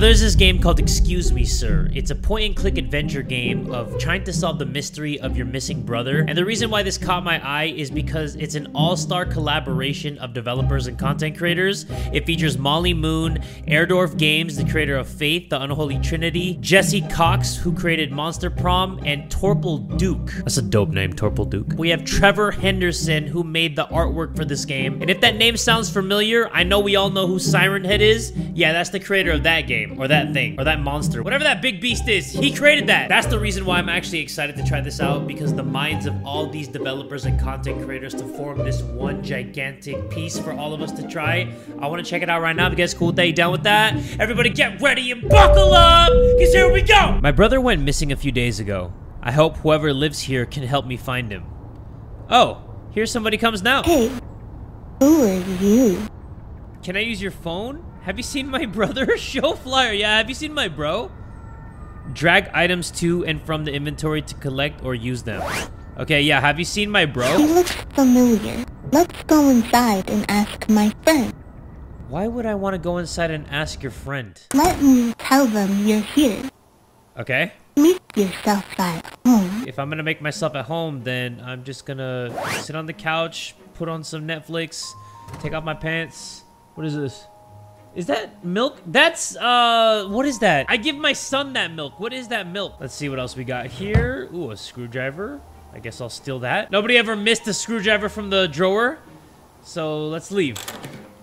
there's this game called Excuse Me Sir. It's a point and click adventure game of trying to solve the mystery of your missing brother. And the reason why this caught my eye is because it's an all-star collaboration of developers and content creators. It features Molly Moon, Airdorf Games, the creator of Faith, the Unholy Trinity, Jesse Cox, who created Monster Prom, and Torpal Duke. That's a dope name, Torpal Duke. We have Trevor Henderson, who made the artwork for this game. And if that name sounds familiar, I know we all know who Siren Head is. Yeah, that's the creator of that game, or that thing, or that monster. Whatever that big beast is, he created that. That's the reason why I'm actually excited to try this out, because the minds of all these developers and content creators to form this one gigantic piece for all of us to try. I want to check it out right now. If you guys cool you down with that? Everybody get ready and buckle up, because here we go! My brother went missing a few days ago. I hope whoever lives here can help me find him. Oh, here somebody comes now. Hey, who are you? Can I use your phone? Have you seen my brother? Show flyer. Yeah, have you seen my bro? Drag items to and from the inventory to collect or use them. Okay, yeah, have you seen my bro? He looks familiar. Let's go inside and ask my friend. Why would I want to go inside and ask your friend? Let me tell them you're here. Okay. Make yourself at home. If I'm gonna make myself at home, then I'm just gonna sit on the couch, put on some Netflix, take off my pants. What is this? Is that milk? That's, uh, what is that? I give my son that milk. What is that milk? Let's see what else we got here. Ooh, a screwdriver. I guess I'll steal that. Nobody ever missed a screwdriver from the drawer. So let's leave.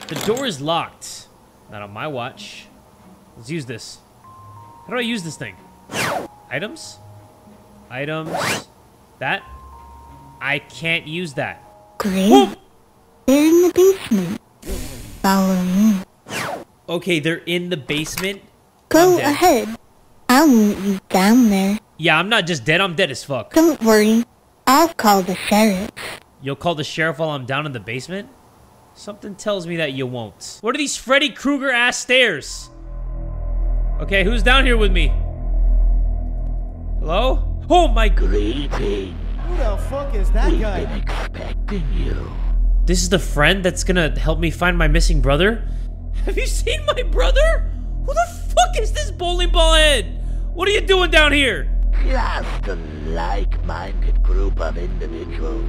The door is locked. Not on my watch. Let's use this. How do I use this thing? Items? Items. That? I can't use that. Great. They're in the basement. Follow me. Okay, they're in the basement. Go I'm ahead. I'll meet you down there. Yeah, I'm not just dead, I'm dead as fuck. Don't worry. I'll call the sheriff. You'll call the sheriff while I'm down in the basement? Something tells me that you won't. What are these Freddy Krueger ass stairs? Okay, who's down here with me? Hello? Oh my god. Greeting. Who the fuck is that We've guy? been expecting you. This is the friend that's gonna help me find my missing brother? Have you seen my brother? Who the fuck is this bowling ball head? What are you doing down here? Just a like-minded group of individuals.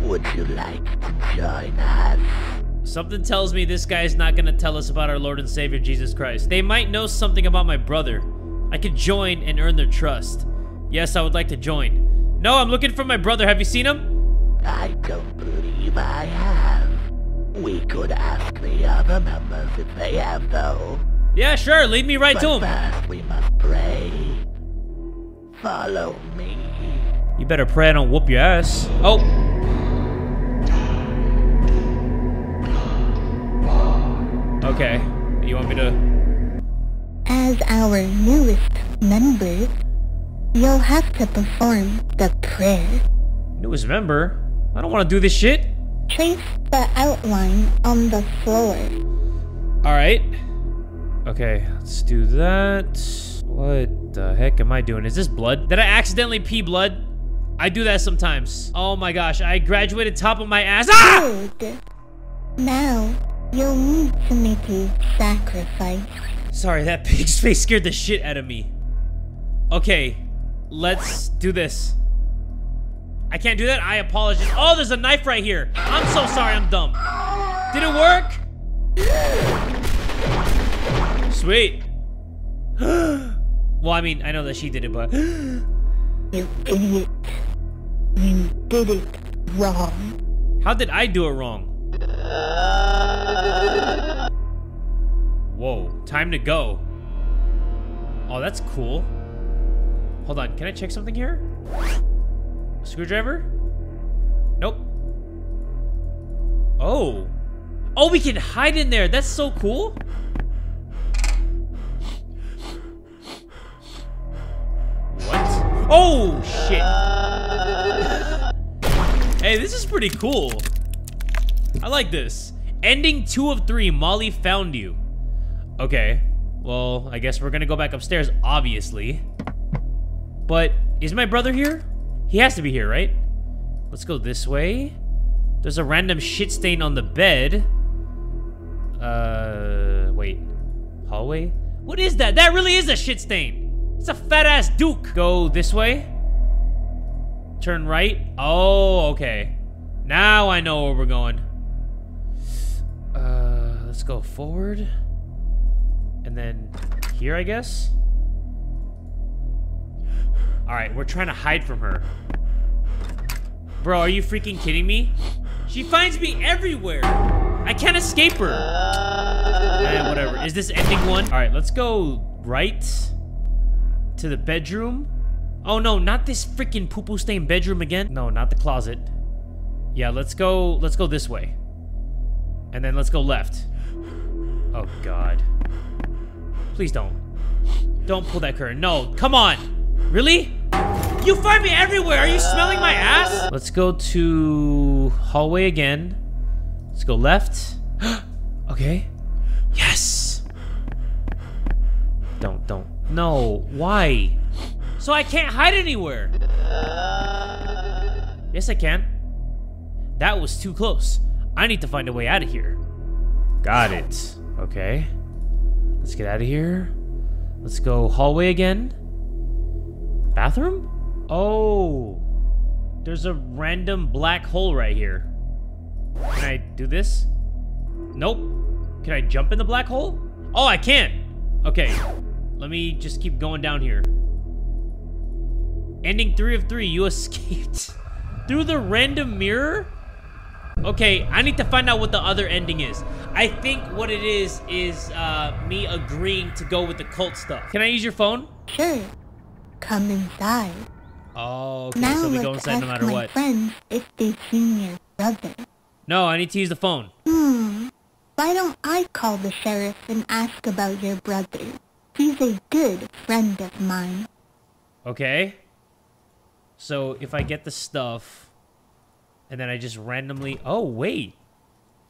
Would you like to join us? Something tells me this guy's not gonna tell us about our Lord and Savior Jesus Christ. They might know something about my brother. I could join and earn their trust. Yes, I would like to join. No, I'm looking for my brother. Have you seen him? I don't believe I have. We could ask the other members if they have, though. Yeah, sure. Lead me right but to him. first we must pray. Follow me. You better pray I don't whoop your ass. Oh. Okay. You want me to... As our newest member, you'll have to perform the prayer. Newest member? I don't want to do this shit. Trace the outline on the floor. Alright. Okay, let's do that. What the heck am I doing? Is this blood? Did I accidentally pee blood? I do that sometimes. Oh my gosh, I graduated top of my ass. Ah! Good. Now, you'll need to make a sacrifice. Sorry, that pig's face scared the shit out of me. Okay, let's do this. I can't do that? I apologize. Oh, there's a knife right here. I'm so sorry, I'm dumb. Did it work? Sweet. well, I mean, I know that she did it, but... You idiot. You did it wrong. How did I do it wrong? Whoa, time to go. Oh, that's cool. Hold on, can I check something here? Screwdriver? Nope. Oh. Oh, we can hide in there. That's so cool. What? Oh, shit. Hey, this is pretty cool. I like this. Ending two of three, Molly found you. Okay. Well, I guess we're gonna go back upstairs, obviously. But, is my brother here? He has to be here, right? Let's go this way. There's a random shit stain on the bed. Uh, wait. Hallway? What is that? That really is a shit stain. It's a fat ass Duke. Go this way. Turn right. Oh, okay. Now I know where we're going. Uh, let's go forward. And then here, I guess. All right, we're trying to hide from her. Bro, are you freaking kidding me? She finds me everywhere. I can't escape her. Eh, whatever. Is this ending one? All right, let's go right to the bedroom. Oh no, not this freaking poo-poo stained bedroom again. No, not the closet. Yeah, let's go, let's go this way. And then let's go left. Oh God. Please don't. Don't pull that curtain. No, come on. Really? You find me everywhere. Are you smelling my ass? Let's go to hallway again. Let's go left. okay. Yes. Don't, don't. No. Why? So I can't hide anywhere. Yes, I can. That was too close. I need to find a way out of here. Got it. Okay. Let's get out of here. Let's go hallway again. Bathroom? Oh. There's a random black hole right here. Can I do this? Nope. Can I jump in the black hole? Oh, I can. Okay. Let me just keep going down here. Ending three of three, you escaped. Through the random mirror? Okay, I need to find out what the other ending is. I think what it is is uh, me agreeing to go with the cult stuff. Can I use your phone? Sure. Come inside. Oh, okay, now so we go inside no matter my what. friends if they've seen your brother. No, I need to use the phone. Hmm. Why don't I call the sheriff and ask about your brother? He's a good friend of mine. Okay. So if I get the stuff, and then I just randomly... Oh, wait.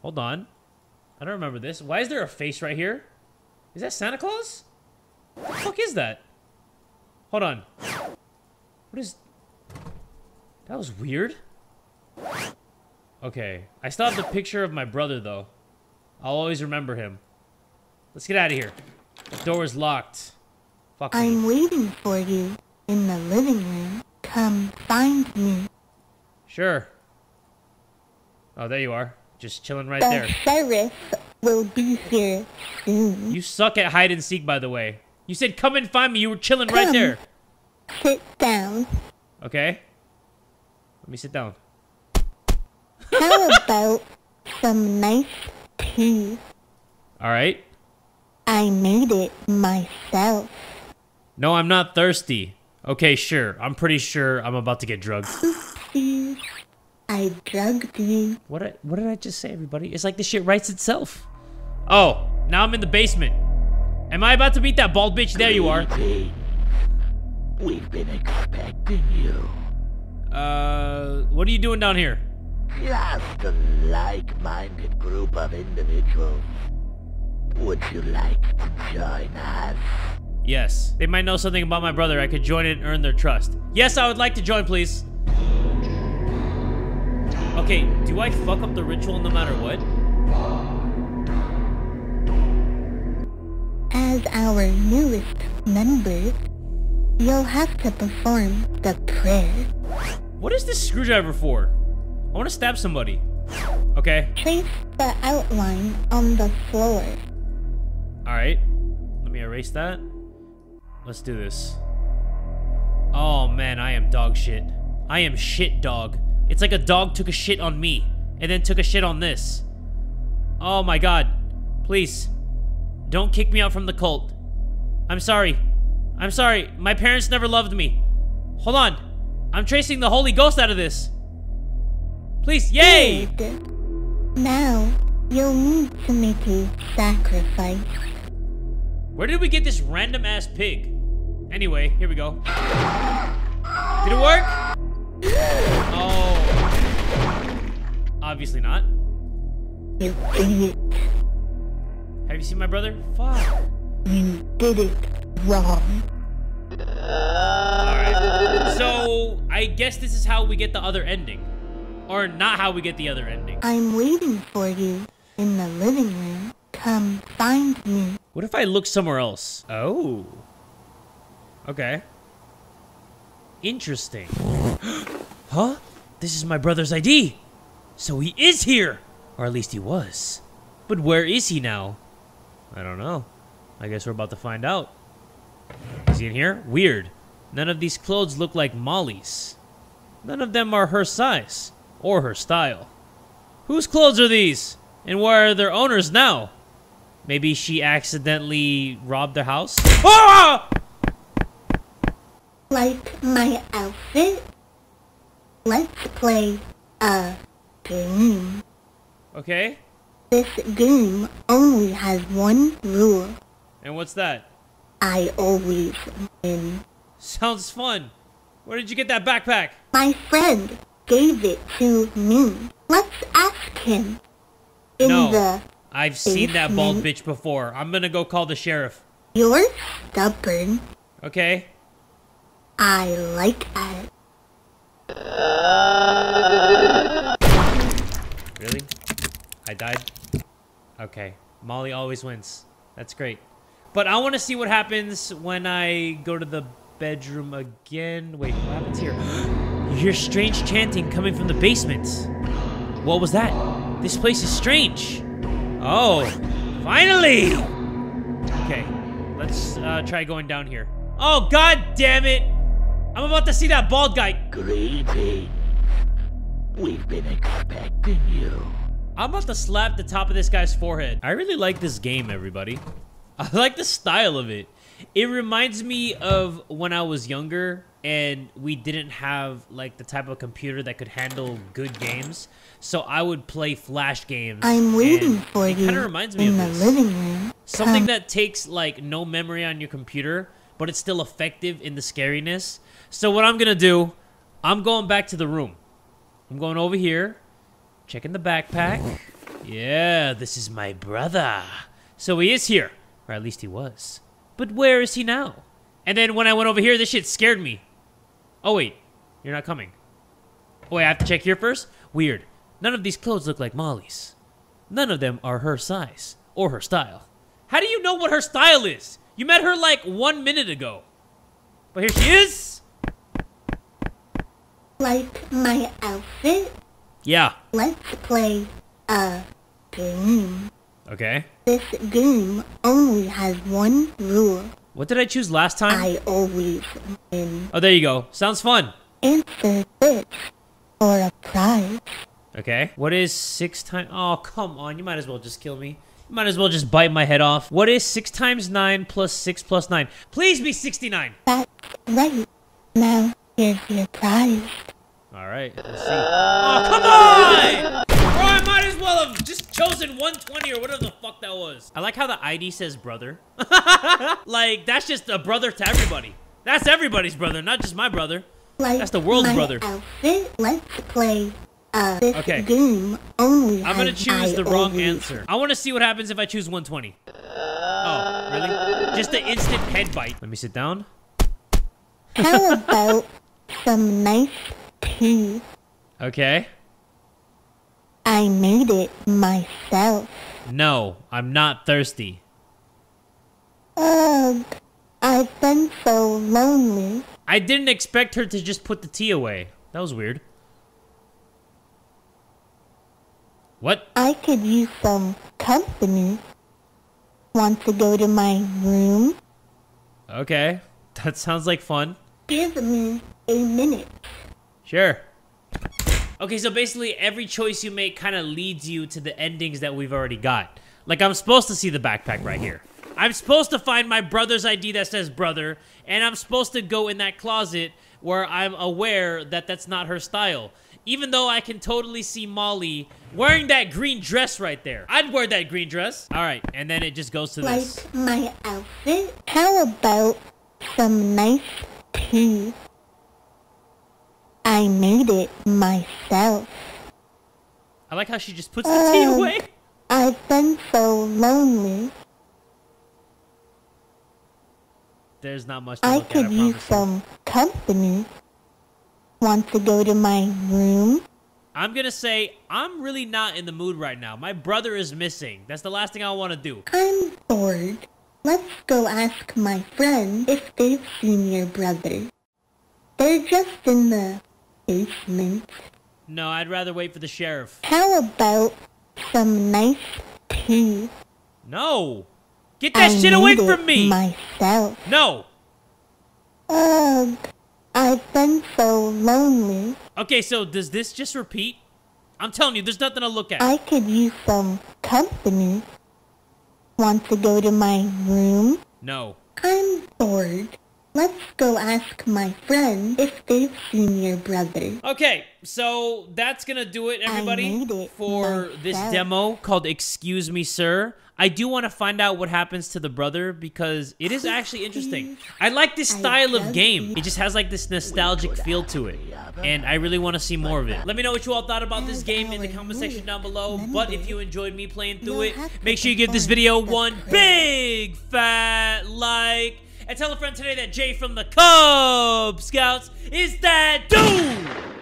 Hold on. I don't remember this. Why is there a face right here? Is that Santa Claus? What the fuck is that? Hold on. What is... That was weird. Okay. I still have the picture of my brother, though. I'll always remember him. Let's get out of here. The door is locked. Fuck. I'm waiting for you in the living room. Come find me. Sure. Oh, there you are. Just chilling right The there. sheriff will be here soon. You suck at hide and seek, by the way. You said come and find me. You were chilling right there. Sit down. Okay. Let me sit down. How about some nice tea? All right. I made it myself. No, I'm not thirsty. Okay, sure. I'm pretty sure I'm about to get drugged. I drugged you. What did, what did I just say, everybody? It's like this shit writes itself. Oh, now I'm in the basement. Am I about to beat that bald bitch? There you are. Greetings. We've been expecting you. Uh, what are you doing down here? Just a like-minded group of individuals. Would you like to join us? Yes. They might know something about my brother. I could join it and earn their trust. Yes, I would like to join, please. Okay, do I fuck up the ritual no matter what? As our newest member, you'll have to perform the prayer. What is this screwdriver for? I want to stab somebody. Okay. Trace the outline on the floor. Alright. Let me erase that. Let's do this. Oh man, I am dog shit. I am shit dog. It's like a dog took a shit on me and then took a shit on this. Oh my god. Please. Don't kick me out from the cult. I'm sorry. I'm sorry. My parents never loved me. Hold on. I'm tracing the Holy Ghost out of this. Please. Yay! Good. Now, you'll need to make a sacrifice. Where did we get this random ass pig? Anyway, here we go. Did it work? Oh. Obviously not. You idiot. Have you seen my brother? Fuck. You did it wrong. Alright. So, I guess this is how we get the other ending. Or not how we get the other ending. I'm waiting for you in the living room. come find me. What if I look somewhere else? Oh. Okay. Interesting. huh? This is my brother's ID. So he is here. Or at least he was. But where is he now? I don't know. I guess we're about to find out. He in here? Weird. None of these clothes look like Molly's. None of them are her size or her style. Whose clothes are these? And where are their owners now? Maybe she accidentally robbed their house? Ah! Like my outfit? Let's play a game. Okay. This game only has one rule. And what's that? I always win. Sounds fun. Where did you get that backpack? My friend gave it to me. Let's ask him. In No. the I've seen that bald bitch before. I'm gonna go call the sheriff. you're stubborn. Okay? I like that. Really? I died? Okay. Molly always wins. That's great. But I want to see what happens when I go to the bedroom again. Wait, what happens here? You hear strange chanting coming from the basement. What was that? This place is strange. Oh, finally! Okay, let's uh, try going down here. Oh, god damn it! I'm about to see that bald guy. Greetings. We've been expecting you. I'm about to slap the top of this guy's forehead. I really like this game, everybody. I like the style of it. It reminds me of when I was younger and we didn't have like the type of computer that could handle good games. So I would play flash games. I'm waiting for it you kind of reminds me in of the this. living room. Something Come. that takes like no memory on your computer, but it's still effective in the scariness. So what I'm gonna do, I'm going back to the room. I'm going over here, checking the backpack. Yeah, this is my brother. So he is here, or at least he was. But where is he now? And then when I went over here, this shit scared me. Oh wait, you're not coming. Oh wait, I have to check here first? Weird. None of these clothes look like Molly's. None of them are her size or her style. How do you know what her style is? You met her like one minute ago. But here she is. Like my outfit? Yeah. Let's play a game. Okay. This game only has one rule. What did I choose last time? I always win. Oh, there you go. Sounds fun. Answer this for a prize. Okay. What is six times? Oh, come on. You might as well just kill me. You might as well just bite my head off. What is six times nine plus six plus nine? Please be 69. That's right. Now, here's your prize. All right. Let's see. Oh, come on! Chosen 120 or whatever the fuck that was. I like how the ID says brother. like, that's just a brother to everybody. That's everybody's brother, not just my brother. Like That's the world's brother. outfit? Let's play uh, Okay. game only I'm gonna has choose I the wrong always answer. I want to see what happens if I choose 120. Oh, really? Just an instant head bite. Let me sit down. How about some nice tea? Okay. I made it myself. No, I'm not thirsty. Ugh, I've been so lonely. I didn't expect her to just put the tea away. That was weird. What? I could use some company. Want to go to my room? Okay. That sounds like fun. Give me a minute. Sure. Okay, so basically every choice you make kind of leads you to the endings that we've already got. Like I'm supposed to see the backpack right here. I'm supposed to find my brother's ID that says brother, and I'm supposed to go in that closet where I'm aware that that's not her style. Even though I can totally see Molly wearing that green dress right there. I'd wear that green dress. All right, and then it just goes to this. Like my outfit? How about some nice tea? I made it myself. I like how she just puts the tea Um, away. I've been so lonely. There's not much to I look at, could I use some company. Want to go to my room? I'm gonna say I'm really not in the mood right now. My brother is missing. That's the last thing I want to do. I'm bored. Let's go ask my friends if they've seen your brother. They're just in the basement. No, I'd rather wait for the sheriff. How about some nice tea? No! Get that I shit away from me! Myself. No! Ugh. I've been so lonely. Okay, so does this just repeat? I'm telling you, there's nothing to look at. I could use some company. Want to go to my room? No. I'm bored. Let's go ask my friends if they've seen your brother. Okay, so that's gonna do it, everybody, it for this demo called Excuse Me Sir. I do want to find out what happens to the brother because it is actually interesting. I like this style of game. It just has like this nostalgic feel to it. And I really want to see more of it. Let me know what you all thought about this game in the comment section down below. But if you enjoyed me playing through it, make sure you give this video one big fat like. And tell a friend today that Jay from the Kubz Scouts is that dude!